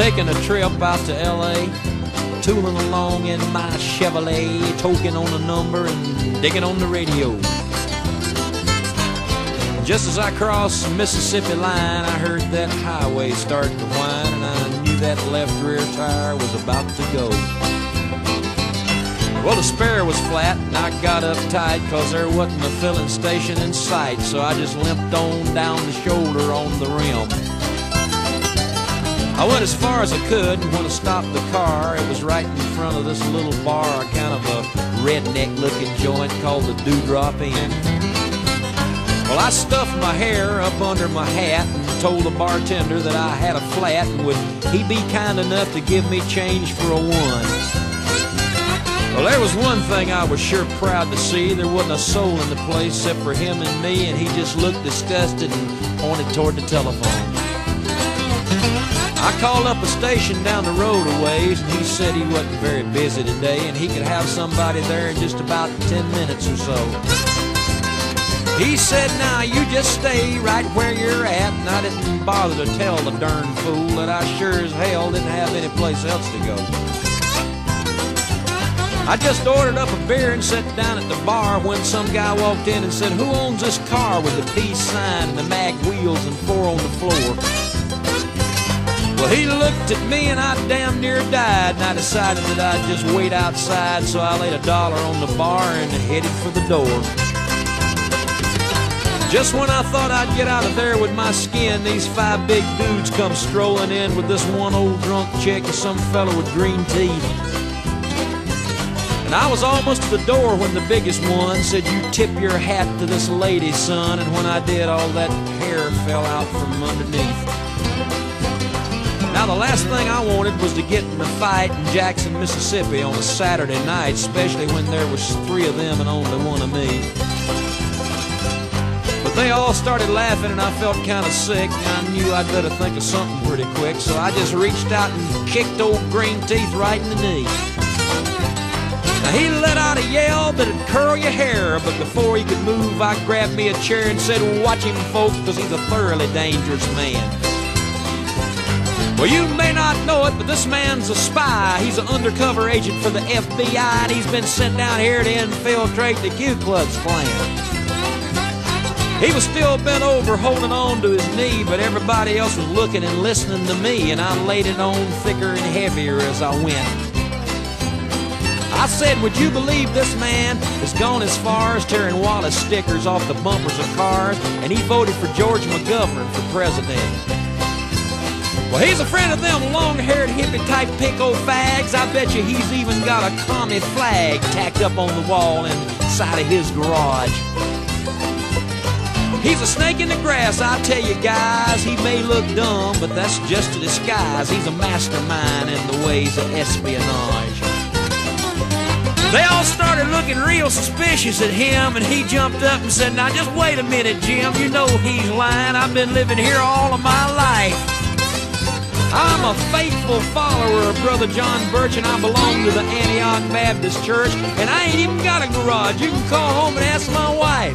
taking a trip out to L.A., tooling along in my Chevrolet, toking on a number and digging on the radio. Just as I crossed the Mississippi line, I heard that highway start to whine, and I knew that left rear tire was about to go. Well, the spare was flat, and I got uptight because there wasn't a filling station in sight, so I just limped on down the shoulder on the rim. I went as far as I could, and when I stopped the car, it was right in front of this little bar, kind of a redneck looking joint called the Dewdrop Inn. Well, I stuffed my hair up under my hat and told the bartender that I had a flat and would he be kind enough to give me change for a one. Well, there was one thing I was sure proud to see. There wasn't a soul in the place except for him and me, and he just looked disgusted and pointed toward the telephone. I called up a station down the road a ways, and he said he wasn't very busy today, and he could have somebody there in just about 10 minutes or so. He said, now you just stay right where you're at. And I didn't bother to tell the darn fool that I sure as hell didn't have any place else to go. I just ordered up a beer and sat down at the bar when some guy walked in and said, Who owns this car with the peace sign and the mag wheels and four on the floor? Well, he looked at me and I damn near died, and I decided that I'd just wait outside, so I laid a dollar on the bar and headed for the door. Just when I thought I'd get out of there with my skin, these five big dudes come strolling in with this one old drunk chick and some fellow with green teeth. And I was almost to the door when the biggest one said, You tip your hat to this lady, son. And when I did, all that hair fell out from underneath. Now, the last thing I wanted was to get in a fight in Jackson, Mississippi on a Saturday night, especially when there was three of them and only one of me. But they all started laughing and I felt kind of sick. And I knew I'd better think of something pretty quick, so I just reached out and kicked old Green Teeth right in the knee. Now he let out a yell that'd curl your hair, but before he could move, I grabbed me a chair and said, Watch him, folks, because he's a thoroughly dangerous man. Well, you may not know it, but this man's a spy. He's an undercover agent for the FBI, and he's been sent down here to infiltrate the Ku Klux Klan. He was still bent over holding on to his knee, but everybody else was looking and listening to me, and I laid it on thicker and heavier as I went. I said, Would you believe this man has gone as far as tearing Wallace stickers off the bumpers of cars, and he voted for George McGovern for president? Well, he's a friend of them long haired hippie type pinko fags. I bet you he's even got a commie flag tacked up on the wall inside of his garage. He's a snake in the grass, I tell you guys. He may look dumb, but that's just a disguise. He's a mastermind in the ways of espionage. They all started looking real suspicious at him, and he jumped up and said, Now just wait a minute, Jim. You know he's lying. I've been living here all of my life. I'm a faithful follower of Brother John Birch, and I belong to the Antioch Baptist Church, and I ain't even got a garage. You can call home and ask my wife.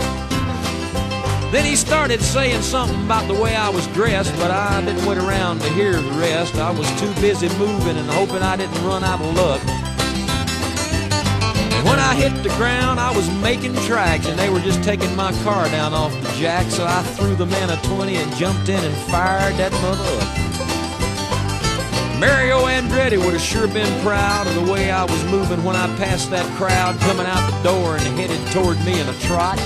Then he started saying something about the way I was dressed, but I didn't wait around to hear the rest. I was too busy moving and hoping I didn't run out of luck. When I hit the ground, I was making tracks, and they were just taking my car down off the jack, so I threw the man a 20 and jumped in and fired that mother up. Mario Andretti would have sure been proud of the way I was moving when I passed that crowd coming out the door and headed toward me in a trot.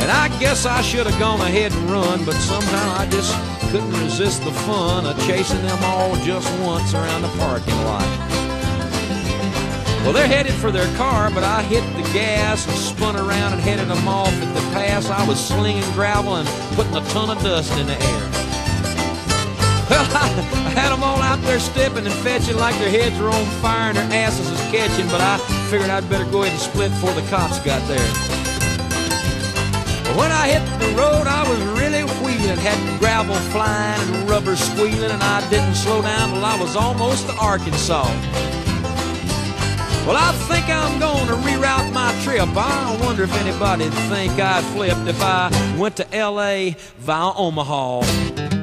And I guess I should have gone ahead and run, but somehow I just couldn't resist the fun of chasing them all just once around the parking lot. Well, they're headed for their car, but I hit the gas and spun around and headed them off at the pass. I was slinging gravel and putting a ton of dust in the air. Well, I, I had them all out there stepping and fetching like their heads were on fire and their asses was catching, but I figured I'd better go ahead and split before the cops got there. When I hit the road, I was really wheeling, had gravel flying and rubber squealing, and I didn't slow down till I was almost to Arkansas. Well, I think I'm gonna reroute my trip. I wonder if anybody'd think I'd flipped if I went to L.A. via Omaha.